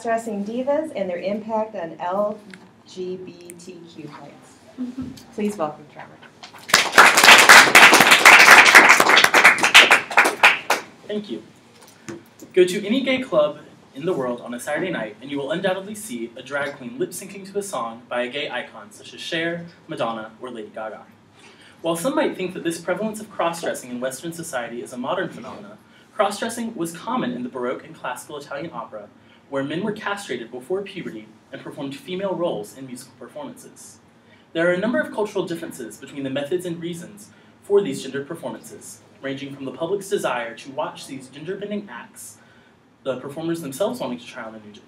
Cross-dressing divas and their impact on LGBTQ rights. Mm-hmm. Please welcome Trevor. Thank you. Go to any gay club in the world on a Saturday night, and you will undoubtedly see a drag queen lip syncing to a song by a gay icon such as Cher, Madonna, or Lady Gaga. While some might think that this prevalence of cross dressing in Western society is a modern phenomenon, cross dressing was common in the Baroque and classical Italian opera, where men were castrated before puberty and performed female roles in musical performances. There are a number of cultural differences between the methods and reasons for these gendered performances, ranging from the public's desire to watch these gender bending acts, the performers themselves wanting to try on a new gender.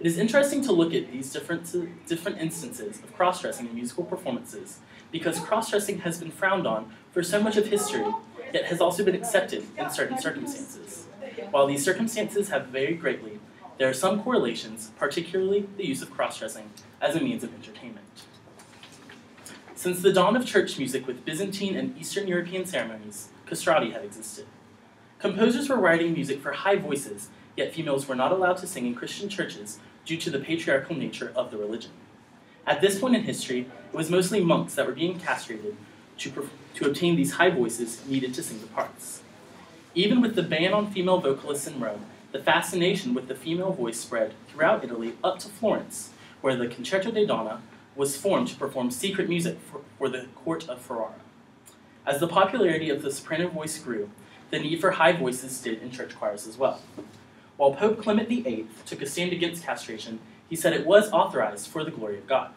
It is interesting to look at these different, different instances of cross dressing in musical performances because cross dressing has been frowned on for so much of history, yet has also been accepted in certain circumstances. While these circumstances have varied greatly, there are some correlations, particularly the use of cross dressing as a means of entertainment. Since the dawn of church music with Byzantine and Eastern European ceremonies, castrati have existed. Composers were writing music for high voices, yet females were not allowed to sing in Christian churches due to the patriarchal nature of the religion. At this point in history, it was mostly monks that were being castrated to, to obtain these high voices needed to sing the parts. Even with the ban on female vocalists in Rome, the fascination with the female voice spread throughout Italy up to Florence, where the Concerto di Donna was formed to perform secret music for, for the court of Ferrara. As the popularity of the soprano voice grew, the need for high voices did in church choirs as well. While Pope Clement VIII took a stand against castration, he said it was authorized for the glory of God.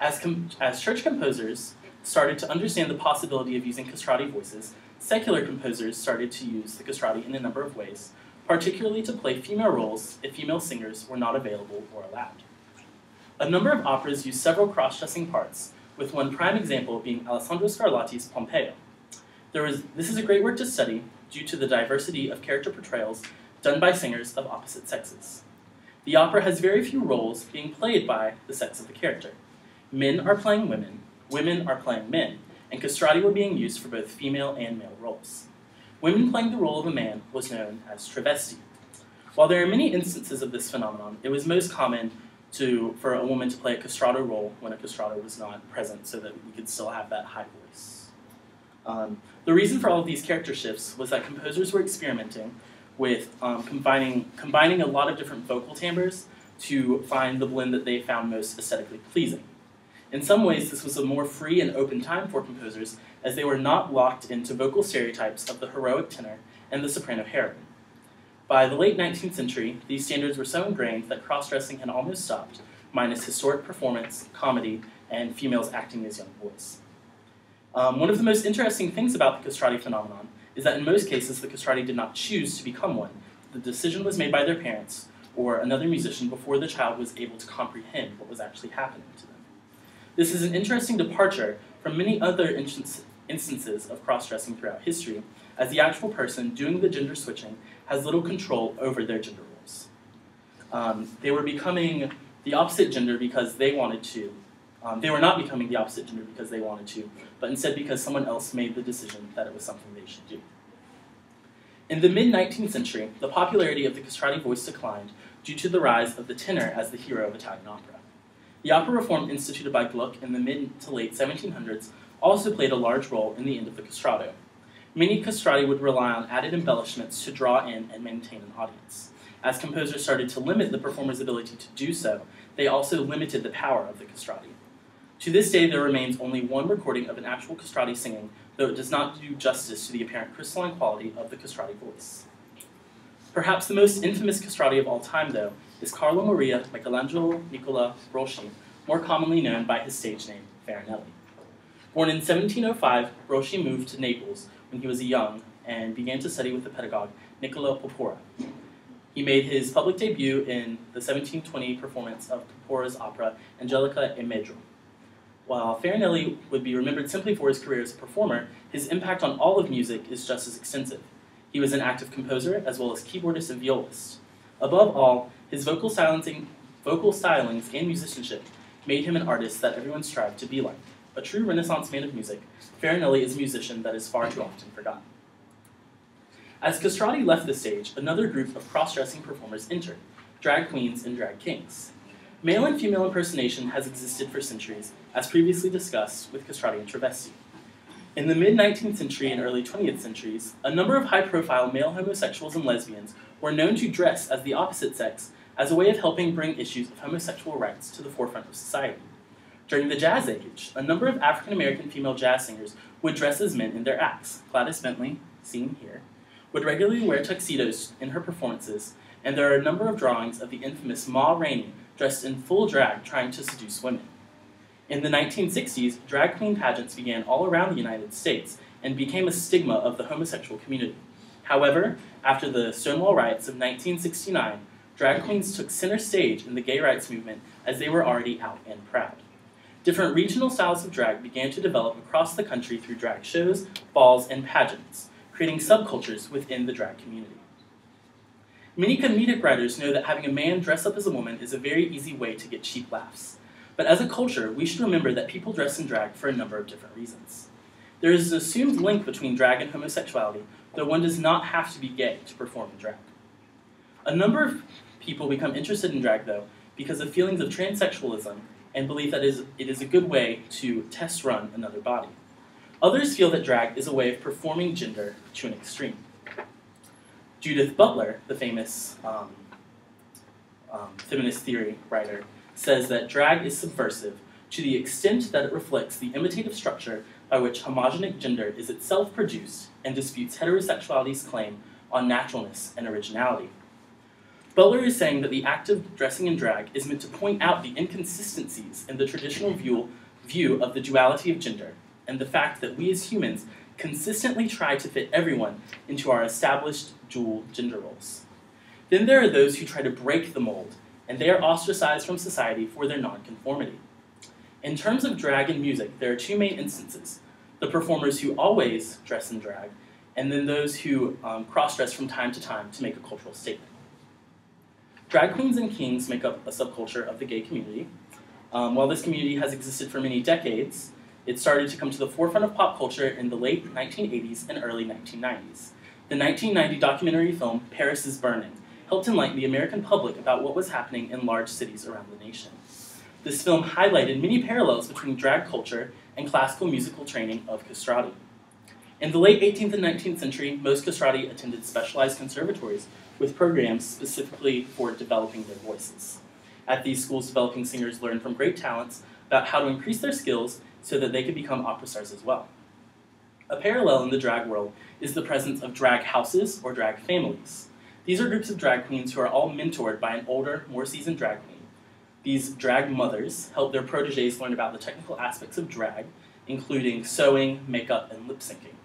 As, as church composers started to understand the possibility of using castrati voices, secular composers started to use the castrati in a number of ways, particularly to play female roles if female singers were not available or allowed. A number of operas use several cross-dressing parts, with one prime example being Alessandro Scarlatti's Pompeo. This is a great work to study due to the diversity of character portrayals done by singers of opposite sexes. The opera has very few roles being played by the sex of the character. Men are playing women, women are playing men, and castrati were being used for both female and male roles. Women playing the role of a man was known as travesti. While there are many instances of this phenomenon, it was most common to, for a woman to play a castrato role when a castrato was not present so that we could still have that high voice. Um, the reason for all of these character shifts was that composers were experimenting with um, combining, combining a lot of different vocal timbres to find the blend that they found most aesthetically pleasing. In some ways, this was a more free and open time for composers, as they were not locked into vocal stereotypes of the heroic tenor and the soprano heroine. By the late 19th century, these standards were so ingrained that cross-dressing had almost stopped, minus historic performance, comedy, and females acting as young boys. Um, one of the most interesting things about the castrati phenomenon is that in most cases the castrati did not choose to become one. The decision was made by their parents or another musician before the child was able to comprehend what was actually happening to them. This is an interesting departure from many other instances of cross-dressing throughout history, as the actual person doing the gender switching has little control over their gender roles. Um, they were becoming the opposite gender because they wanted to. Um, they were not becoming the opposite gender because they wanted to, but instead because someone else made the decision that it was something they should do. In the mid-19th century, the popularity of the castrati voice declined due to the rise of the tenor as the hero of Italian opera. The opera reform instituted by Gluck in the mid to late 1700s also played a large role in the end of the castrato. Many castrati would rely on added embellishments to draw in and maintain an audience. As composers started to limit the performer's ability to do so, they also limited the power of the castrati. To this day, there remains only one recording of an actual castrati singing, though it does not do justice to the apparent crystalline quality of the castrati voice. Perhaps the most infamous castrati of all time, though, is Carlo Maria Michelangelo Nicola Broschi, more commonly known by his stage name, Farinelli. Born in 1705, Broschi moved to Naples when he was young and began to study with the pedagogue Niccolo Porpora. He made his public debut in the 1720 performance of Porpora's opera Angelica e Medoro. While Farinelli would be remembered simply for his career as a performer, his impact on all of music is just as extensive. He was an active composer as well as keyboardist and violist. Above all, his vocal, silencing, vocal stylings and musicianship made him an artist that everyone strived to be like. A true Renaissance man of music, Farinelli is a musician that is far too often forgotten. As Castrati left the stage, another group of cross-dressing performers entered, drag queens and drag kings. Male and female impersonation has existed for centuries, as previously discussed with castrati and travesti. In the mid 19th century and early 20th centuries, a number of high profile male homosexuals and lesbians were known to dress as the opposite sex as a way of helping bring issues of homosexual rights to the forefront of society. During the Jazz Age, a number of African American female jazz singers would dress as men in their acts. Gladys Bentley, seen here, would regularly wear tuxedos in her performances, and there are a number of drawings of the infamous Ma Rainey dressed in full drag trying to seduce women. In the 1960s, drag queen pageants began all around the United States and became a stigma of the homosexual community. However, after the Stonewall riots of 1969, drag queens took center stage in the gay rights movement as they were already out and proud. Different regional styles of drag began to develop across the country through drag shows, balls, and pageants, creating subcultures within the drag community. Many comedic writers know that having a man dress up as a woman is a very easy way to get cheap laughs. But as a culture, we should remember that people dress in drag for a number of different reasons. There is an assumed link between drag and homosexuality, though one does not have to be gay to perform in drag. A number of people become interested in drag, though, because of feelings of transsexualism and believe that it is a good way to test run another body. Others feel that drag is a way of performing gender to an extreme. Judith Butler, the famous um, um, feminist theory writer, says that drag is subversive to the extent that it reflects the imitative structure by which hegemonic gender is itself produced and disputes heterosexuality's claim on naturalness and originality. Butler is saying that the act of dressing in drag is meant to point out the inconsistencies in the traditional view, view of the duality of gender, and the fact that we as humans consistently try to fit everyone into our established dual gender roles. Then there are those who try to break the mold, and they are ostracized from society for their nonconformity. In terms of drag and music, there are two main instances the performers who always dress in drag, and then those who um, cross dress from time to time to make a cultural statement. Drag queens and kings make up a subculture of the gay community. Um, while this community has existed for many decades, it started to come to the forefront of pop culture in the late 1980s and early 1990s. The 1990 documentary film Paris is Burning helped enlighten the American public about what was happening in large cities around the nation. This film highlighted many parallels between drag culture and classical musical training of castrati. In the late 18th and 19th century, most castrati attended specialized conservatories with programs specifically for developing their voices. At these schools, developing singers learned from great talents about how to increase their skills so that they could become opera stars as well. A parallel in the drag world is the presence of drag houses or drag families. These are groups of drag queens who are all mentored by an older, more seasoned drag queen. These drag mothers help their proteges learn about the technical aspects of drag, including sewing, makeup, and lip syncing.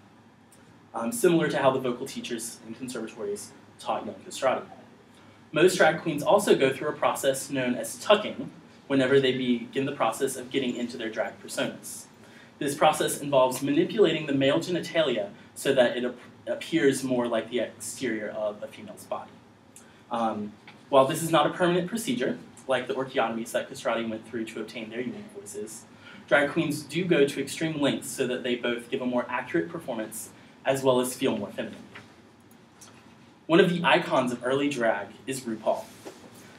Um, similar to how the vocal teachers in conservatories taught young castrati. Most drag queens also go through a process known as tucking whenever they begin the process of getting into their drag personas. This process involves manipulating the male genitalia so that it ap appears more like the exterior of a female's body. Um, while this is not a permanent procedure, like the orchiotomies that castrati went through to obtain their unique voices, drag queens do go to extreme lengths so that they both give a more accurate performance as well as feel more feminine. One of the icons of early drag is RuPaul.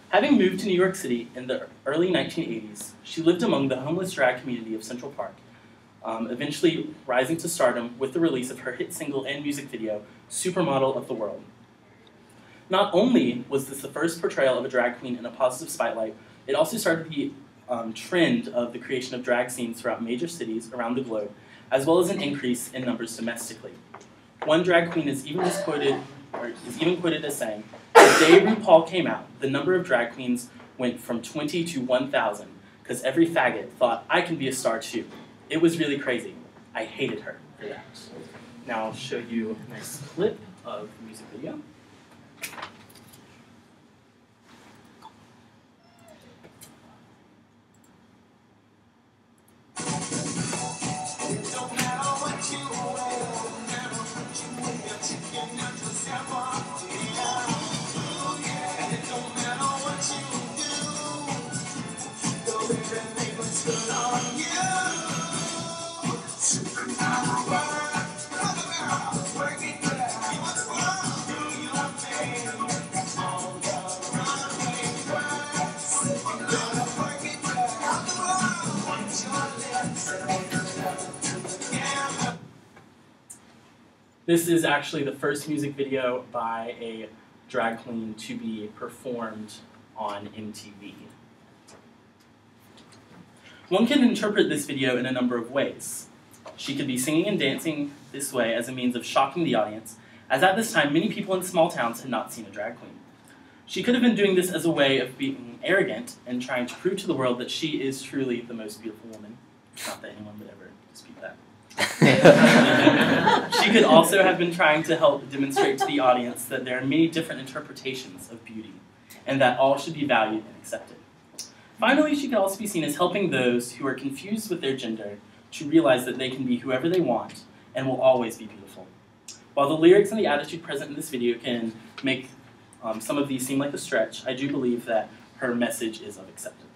Having moved to New York City in the early 1980s, she lived among the homeless drag community of Central Park, um, eventually rising to stardom with the release of her hit single and music video, Supermodel of the World. Not only was this the first portrayal of a drag queen in a positive spotlight, it also started the um, trend of the creation of drag scenes throughout major cities around the globe, as well as an increase in numbers domestically. One drag queen is even quoted or is even quoted as saying, the day RuPaul came out, the number of drag queens went from 20 to 1,000 because every faggot thought, I can be a star too. It was really crazy. I hated her for that. Now I'll show you a nice clip of the music video. This is actually the first music video by a drag queen to be performed on MTV. One can interpret this video in a number of ways. She could be singing and dancing this way as a means of shocking the audience, as at this time many people in small towns had not seen a drag queen. She could have been doing this as a way of being arrogant and trying to prove to the world that she is truly the most beautiful woman. Not that anyone would ever dispute that. she could also have been trying to help demonstrate to the audience that there are many different interpretations of beauty, and that all should be valued and accepted. Finally, she could also be seen as helping those who are confused with their gender to realize that they can be whoever they want and will always be beautiful. While the lyrics and the attitude present in this video can make um, some of these seem like a stretch, I do believe that her message is of acceptance.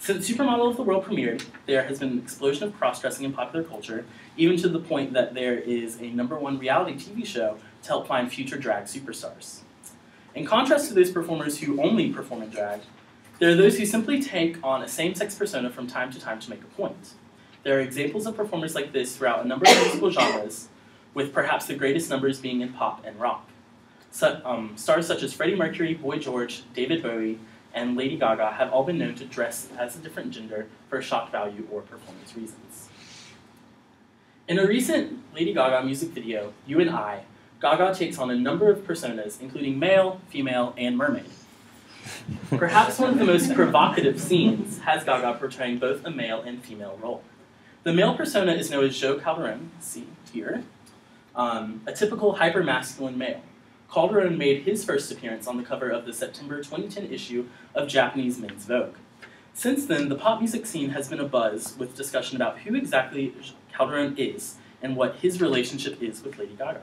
Since Supermodel of the World premiered, there has been an explosion of cross-dressing in popular culture, even to the point that there is a number one reality TV show to help find future drag superstars. In contrast to those performers who only perform in drag, there are those who simply take on a same-sex persona from time to time to make a point. There are examples of performers like this throughout a number of musical genres, with perhaps the greatest numbers being in pop and rock. So, um, stars such as Freddie Mercury, Boy George, David Bowie, and Lady Gaga have all been known to dress as a different gender for shock value or performance reasons. In a recent Lady Gaga music video, You and I, Gaga takes on a number of personas, including male, female, and mermaid. Perhaps one of the most provocative scenes has Gaga portraying both a male and female role. The male persona is known as Jo Calderone, see here, um, a typical hyper-masculine male. Calderone made his first appearance on the cover of the September 2010 issue of Japanese Men's Vogue. Since then, the pop music scene has been abuzz with discussion about who exactly Calderone is and what his relationship is with Lady Gaga.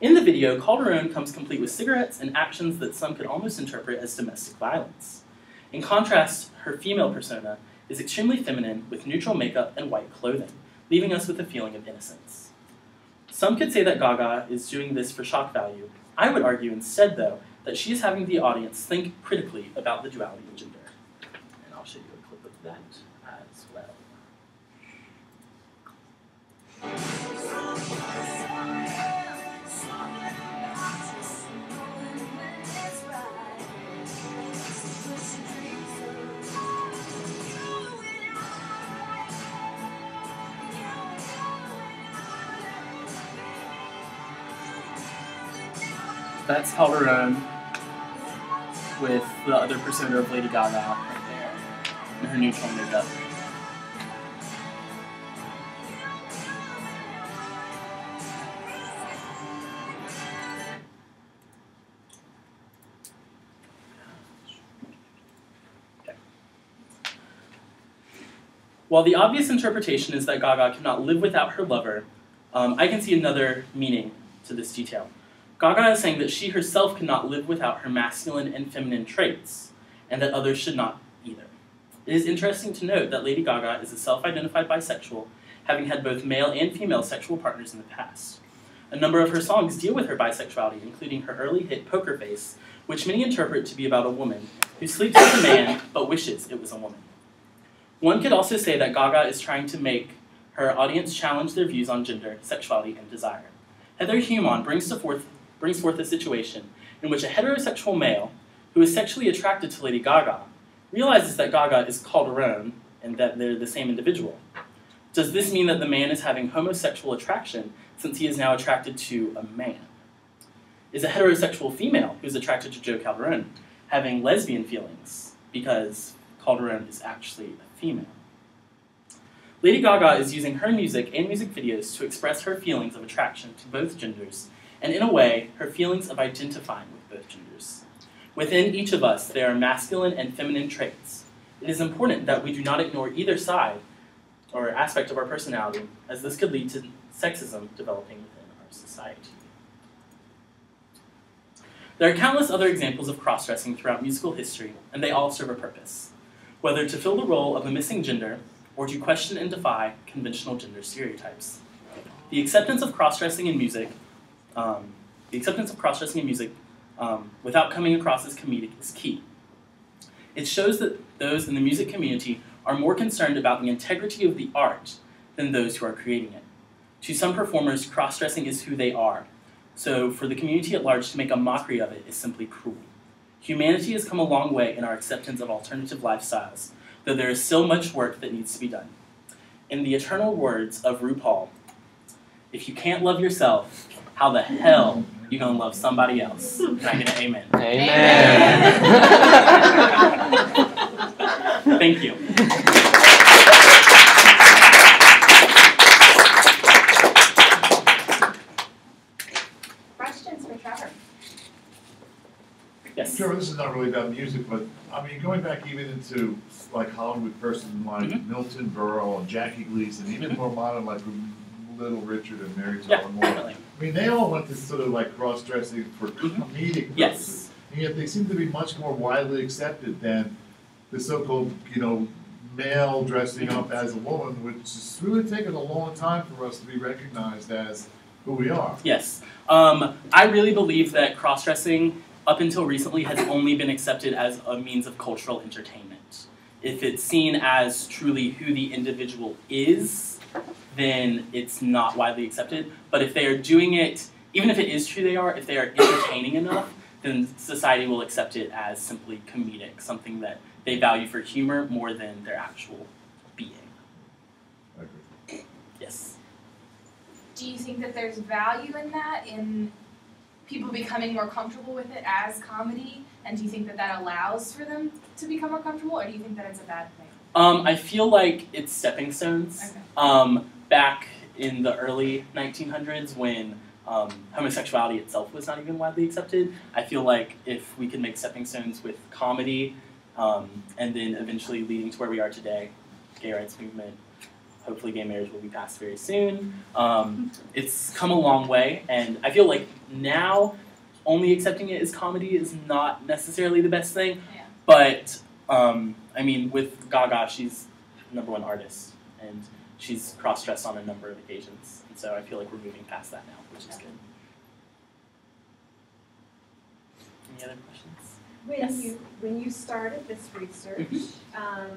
In the video, Calderone comes complete with cigarettes and actions that some could almost interpret as domestic violence. In contrast, her female persona is extremely feminine with neutral makeup and white clothing, leaving us with a feeling of innocence. Some could say that Gaga is doing this for shock value. I would argue instead, though, that she is having the audience think critically about the duality of gender. That's Calderone with the other persona of Lady Gaga right there, and her neutral makeup. Okay. While the obvious interpretation is that Gaga cannot live without her lover, um, I can see another meaning to this detail. Gaga is saying that she herself cannot live without her masculine and feminine traits, and that others should not either. It is interesting to note that Lady Gaga is a self identified bisexual, having had both male and female sexual partners in the past. A number of her songs deal with her bisexuality, including her early hit Poker Face, which many interpret to be about a woman who sleeps with a man but wishes it was a woman. One could also say that Gaga is trying to make her audience challenge their views on gender, sexuality, and desire. Heather Human brings to forth brings forth a situation in which a heterosexual male who is sexually attracted to Lady Gaga realizes that Gaga is Calderone and that they're the same individual. Does this mean that the man is having homosexual attraction since he is now attracted to a man? Is a heterosexual female who's attracted to Jo Calderone having lesbian feelings because Calderone is actually a female? Lady Gaga is using her music and music videos to express her feelings of attraction to both genders and in a way, her feelings of identifying with both genders. Within each of us, there are masculine and feminine traits. It is important that we do not ignore either side or aspect of our personality, as this could lead to sexism developing within our society. There are countless other examples of cross-dressing throughout musical history, and they all serve a purpose, whether to fill the role of a missing gender or to question and defy conventional gender stereotypes. The acceptance of cross-dressing in music um, the acceptance of cross-dressing in music um, without coming across as comedic is key. It shows that those in the music community are more concerned about the integrity of the art than those who are creating it. To some performers, cross dressing is who they are. So, for the community at large to make a mockery of it is simply cruel. Humanity has come a long way in our acceptance of alternative lifestyles, though there is still much work that needs to be done. In the eternal words of RuPaul, if you can't love yourself, how the hell you gonna love somebody else? Can I get an amen? Amen. Thank you. Questions for Trevor? Yes. Trevor, this is not really about music, but I mean, going back even into like Hollywood person like Mhm. Milton Berle and Jackie Gleason, even Mhm. more modern like Little Richard and Mary Yeah, Moore. definitely. I mean, they all went to sort of like cross dressing for Mhm. comedic purposes. Yes. And yet they seem to be much more widely accepted than the so-called, you know, male dressing up as a woman, which has really taken a long time for us to be recognized as who we are. Yes. Um, I really believe that cross dressing, up until recently, has only been accepted as a means of cultural entertainment. If it's seen as truly who the individual is, then it's not widely accepted. But if they are doing it, even if it is true they are, if they are entertaining enough, then society will accept it as simply comedic, something that they value for humor more than their actual being. I agree. Yes. Do you think that there's value in that, in people becoming more comfortable with it as comedy? And do you think that that allows for them to become more comfortable, or do you think that it's a bad thing? Um, I feel like it's stepping stones. Okay. Um, back in the early 1900s, when um, homosexuality itself was not even widely accepted, I feel like if we could make stepping stones with comedy, um, and then eventually leading to where we are today, gay rights movement, hopefully gay marriage will be passed very soon. Um, it's come a long way, and I feel like now only accepting it as comedy is not necessarily the best thing. Yeah. But um, I mean, with Gaga, she's number one artist, and she's cross-dressed on a number of occasions, and so I feel like we're moving past that now, which is good. Any other questions? When Yes. you, when you started this research, um,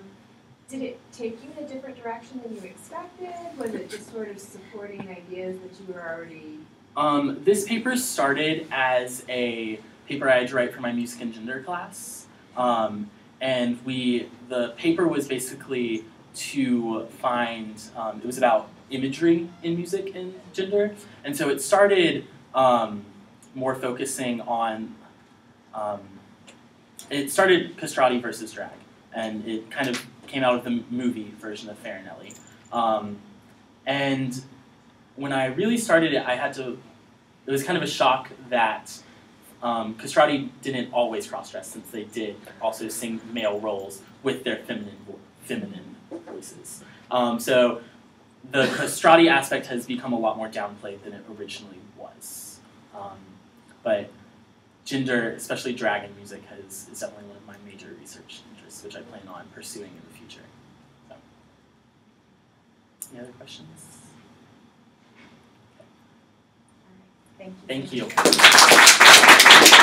did it take you in a different direction than you expected? Was it just sort of supporting ideas that you were already? Um, this paper started as a paper I had to write for my music and gender class, um, and we the paper was basically to find um, it was about imagery in music and gender, and so it started um, more focusing on um, it started castrati versus drag, and it kind of came out of the movie version of Farinelli, um, and when I really started it, I had to. It was kind of a shock that um, castrati didn't always cross-dress, since they did also sing male roles with their feminine feminine voices. Um, so the castrati aspect has become a lot more downplayed than it originally was. Um, but gender, especially drag in music, has is definitely one of my major research interests, which I plan on pursuing in the future. So, any other questions? Thank you. Thank you.